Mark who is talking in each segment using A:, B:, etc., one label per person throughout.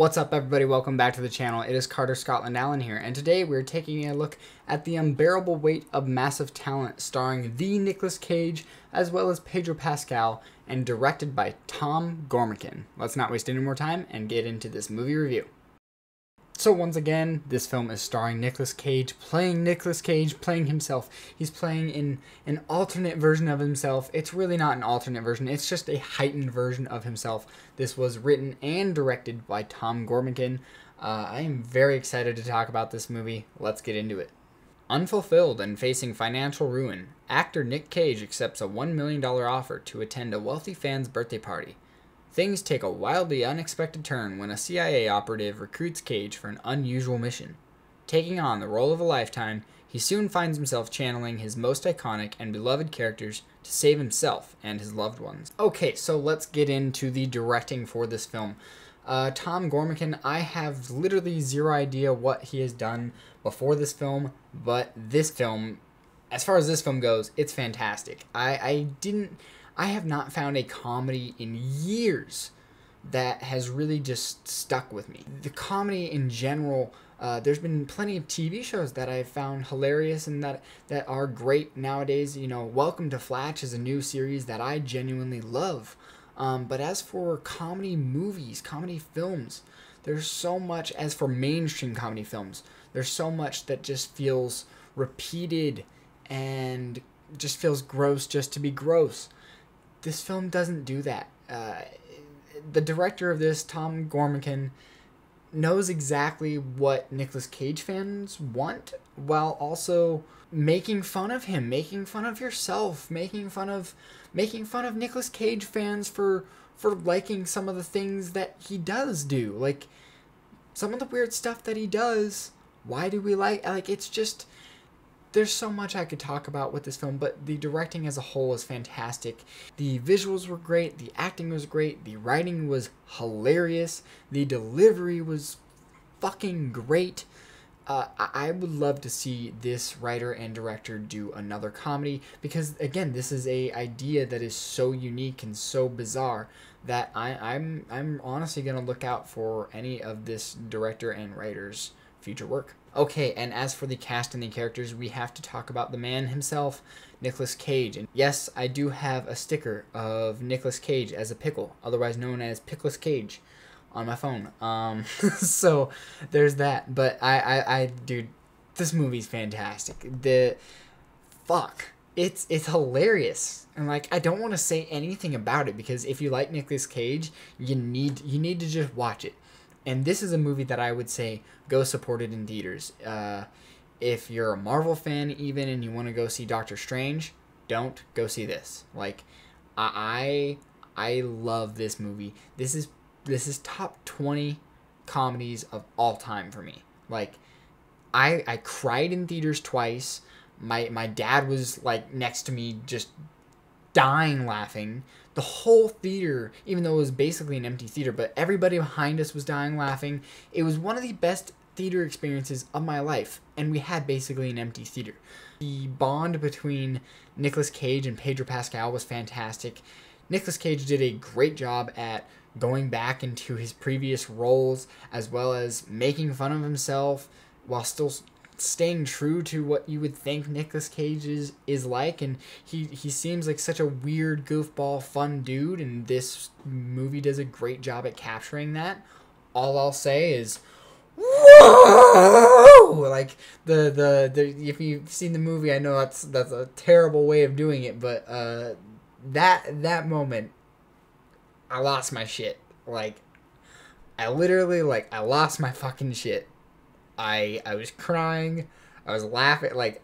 A: What's up, everybody? Welcome back to the channel. It is Carter Scottland Allen here, and today we're taking a look at the unbearable weight of massive talent, starring the Nicolas Cage as well as Pedro Pascal, and directed by Tom Gormican. Let's not waste any more time and get into this movie review. So once again, this film is starring Nicolas Cage, playing Nicolas Cage, playing himself. He's playing in an alternate version of himself. It's really not an alternate version, it's just a heightened version of himself. This was written and directed by Tom Gormican. Uh, I am very excited to talk about this movie. Let's get into it. Unfulfilled and facing financial ruin, actor Nick Cage accepts a $1 million offer to attend a wealthy fan's birthday party. Things take a wildly unexpected turn when a CIA operative recruits Cage for an unusual mission. Taking on the role of a lifetime, he soon finds himself channeling his most iconic and beloved characters to save himself and his loved ones. Okay, so let's get into the directing for this film. Uh, Tom Gormican, I have literally zero idea what he has done before this film, but this film, as far as this film goes, it's fantastic. I, I didn't I have not found a comedy in years that has really just stuck with me. The comedy in general, uh, there's been plenty of TV shows that I've found hilarious and that that are great nowadays. You know, Welcome to Flatch is a new series that I genuinely love. Um, but as for comedy movies, comedy films, there's so much. As for mainstream comedy films, there's so much that just feels repeated and just feels gross just to be gross this film doesn't do that. Uh, the director of this, Tom Gormican, knows exactly what Nicolas Cage fans want while also making fun of him, making fun of yourself, making fun of making fun of Nicolas Cage fans for for liking some of the things that he does do. Like some of the weird stuff that he does. Why do we like like it's just there's so much I could talk about with this film, but the directing as a whole is fantastic. The visuals were great, the acting was great, the writing was hilarious, the delivery was fucking great. Uh, I would love to see this writer and director do another comedy because again, this is a idea that is so unique and so bizarre that I, I'm I'm honestly gonna look out for any of this director and writer's future work. Okay, and as for the cast and the characters, we have to talk about the man himself, Nicolas Cage. And yes, I do have a sticker of Nicolas Cage as a pickle, otherwise known as Pickless Cage, on my phone. Um, so there's that. But I, I, I, dude, this movie's fantastic. The fuck, it's it's hilarious. And like, I don't want to say anything about it because if you like Nicolas Cage, you need you need to just watch it and this is a movie that I would say go support it in theaters. Uh, if you're a Marvel fan, even and you want to go see Doctor Strange, don't go see this. Like, I I love this movie. This is this is top twenty comedies of all time for me. Like, I I cried in theaters twice. My my dad was like next to me, just dying laughing. The whole theater, even though it was basically an empty theater, but everybody behind us was dying laughing. It was one of the best theater experiences of my life, and we had basically an empty theater. The bond between Nicolas Cage and Pedro Pascal was fantastic. Nicolas Cage did a great job at going back into his previous roles as well as making fun of himself while still staying true to what you would think Nicolas Cage is, is like and he he seems like such a weird goofball fun dude and this movie does a great job at capturing that. All I'll say is whoa! Like the, the the if you've seen the movie I know that's that's a terrible way of doing it but uh that that moment I lost my shit. Like I literally like I lost my fucking shit I I was crying. I was laughing like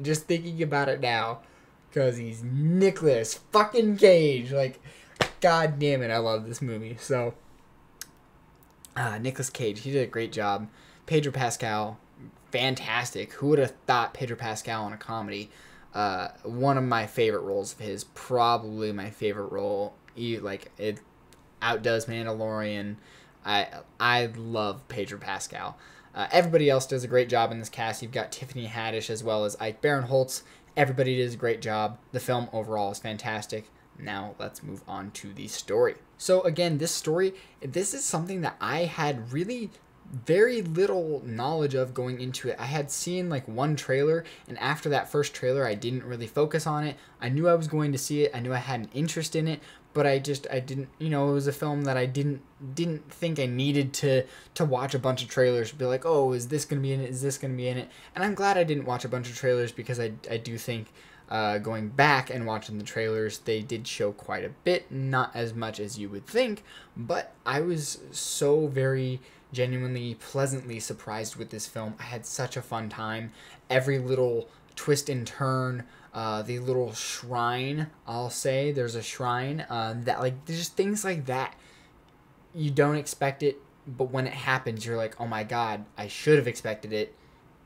A: just thinking about it now because he's Nicolas fucking Cage. Like, god damn it, I love this movie. So, uh, Nicolas Cage, he did a great job. Pedro Pascal, fantastic. Who would have thought Pedro Pascal in a comedy? Uh, one of my favorite roles of his, probably my favorite role. He, like it outdoes Mandalorian. I I love Pedro Pascal. Uh, everybody else does a great job in this cast. You've got Tiffany Haddish as well as Ike Barinholtz. Everybody does a great job. The film overall is fantastic. Now let's move on to the story. So again, this story, this is something that I had really very little knowledge of going into it. I had seen like one trailer, and after that first trailer, I didn't really focus on it. I knew I was going to see it. I knew I had an interest in it, but I just I didn't. You know, it was a film that I didn't didn't think I needed to to watch a bunch of trailers. Be like, oh, is this gonna be in it? Is this gonna be in it? And I'm glad I didn't watch a bunch of trailers because I I do think. Uh, going back and watching the trailers, they did show quite a bit, not as much as you would think, but I was so very genuinely pleasantly surprised with this film. I had such a fun time. Every little twist and turn, uh, the little shrine, I'll say, there's a shrine uh, that, like, there's just things like that. You don't expect it, but when it happens, you're like, oh my god, I should have expected it.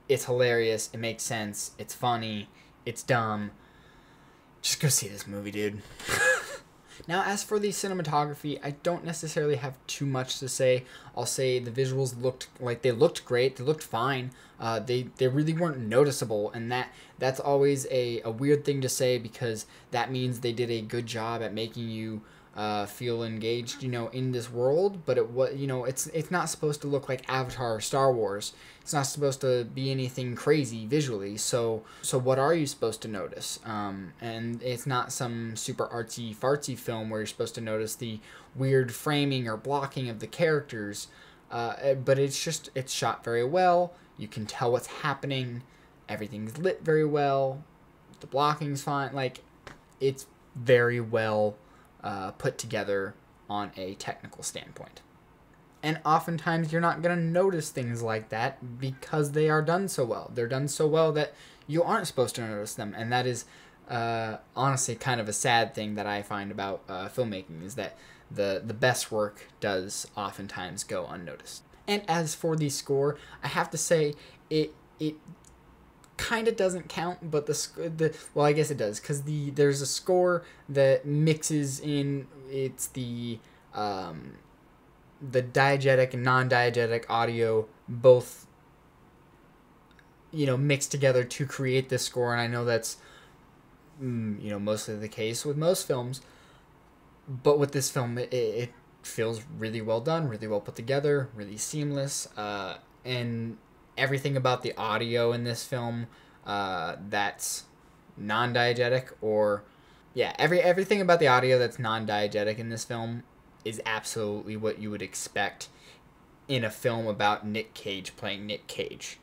A: It's hilarious. It makes sense. It's funny. It's dumb. Just go see this movie, dude. Now, as for the cinematography, I don't necessarily have too much to say. I'll say the visuals looked like they looked great. They looked fine. Uh, they they really weren't noticeable, and that that's always a, a weird thing to say because that means they did a good job at making you uh, feel engaged, you know, in this world. But it was, you know, it's it's not supposed to look like Avatar or Star Wars. It's not supposed to be anything crazy visually. So so what are you supposed to notice? Um, and it's not some super artsy fartsy film where you're supposed to notice the weird framing or blocking of the characters. Uh, eh, but it's just it's shot very well. You can tell what's happening. Everything's lit very well. The blocking's fine. Like it's very well uh, put together on a technical standpoint. And oftentimes you're not going to notice things like that because they are done so well. They're done so well that you aren't supposed to notice them. And that is uh, honestly kind of a sad thing that I find about uh, filmmaking is that the, the best work does oftentimes go unnoticed. And as for the score, I have to say it it kind of doesn't count, but the the well, I guess it does because the there's a score that mixes in. It's the um, the diegetic and non-diegetic audio both you know mixed together to create this score, and I know that's mm, you know mostly the case with most films, but with this film, it, it feels really well done, really well put together, really seamless, uh, and everything about the audio in this film uh, that's non-diegetic or yeah every everything about the audio that's non-diegetic in this film is absolutely what you would expect in a film about Nick Cage playing Nick Cage.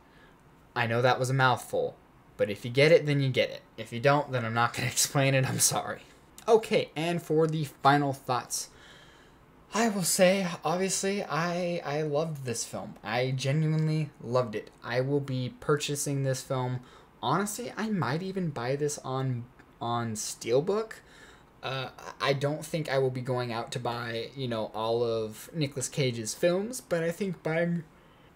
A: I know that was a mouthful, but if you get it, then you get it. If you don't, then I'm not going to explain it. I'm sorry. Okay, and for the final thoughts I will say, obviously, I I loved this film. I genuinely loved it. I will be purchasing this film. Honestly, I might even buy this on on Steelbook. Uh, I don't think I will be going out to buy, you know, all of Nicolas Cage's films, but I think buying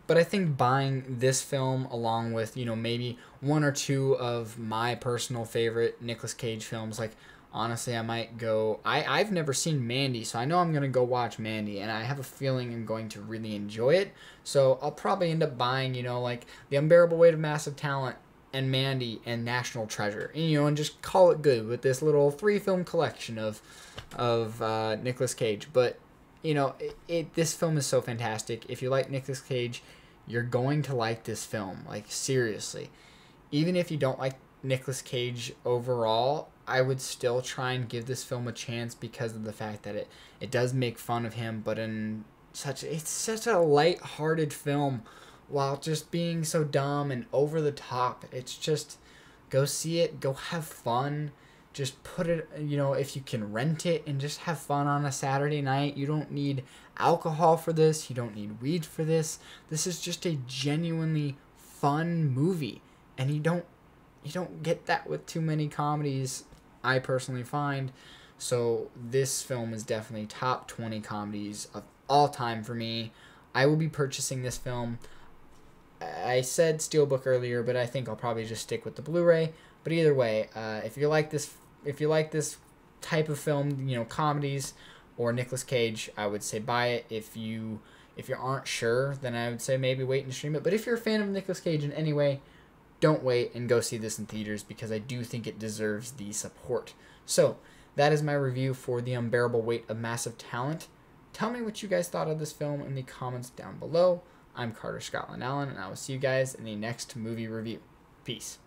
A: but I think buying this film along with, you know, maybe one or two of my personal favorite Nicolas Cage films like honestly i might go i i've never seen mandy so i know i'm gonna go watch mandy and i have a feeling i'm going to really enjoy it. So i'll probably end up buying you know like the unbearable weight of massive talent and mandy and national treasure and, you know and just call it good with this little three film collection of of uh, Nicolas Cage. But you know it, it this film is so fantastic. If you like nicolas Cage you're going to like this film like seriously. Even if you don't like Nicolas Cage overall I would still try and give this film a chance because of the fact that it it does make fun of him, but in such it's such a light-hearted film while just being so dumb and over the top. It's just go see it, go have fun. Just put it, you know, if you can rent it and just have fun on a Saturday night. You don't need alcohol for this, you don't need weed for this. This is just a genuinely fun movie. And you don't you don't get that with too many comedies I personally find. So this film is definitely top 20 comedies of all time for me. I will be purchasing this film. I said Steelbook earlier, but I think I'll probably just stick with the Blu-ray. But either way, uh, if you like this, if you like this type of film, you know, comedies or Nicolas Cage, I would say buy it. If you if you aren't sure, then I would say maybe wait and stream it. But if you're a fan of Nicolas Cage in any way, don't wait and go see this in theaters because I do think it deserves the support. So, that is my review for The Unbearable Weight of Massive Talent. Tell me what you guys thought of this film in the comments down below. I'm Carter Scottland Allen, and I will see you guys in the next movie review. Peace.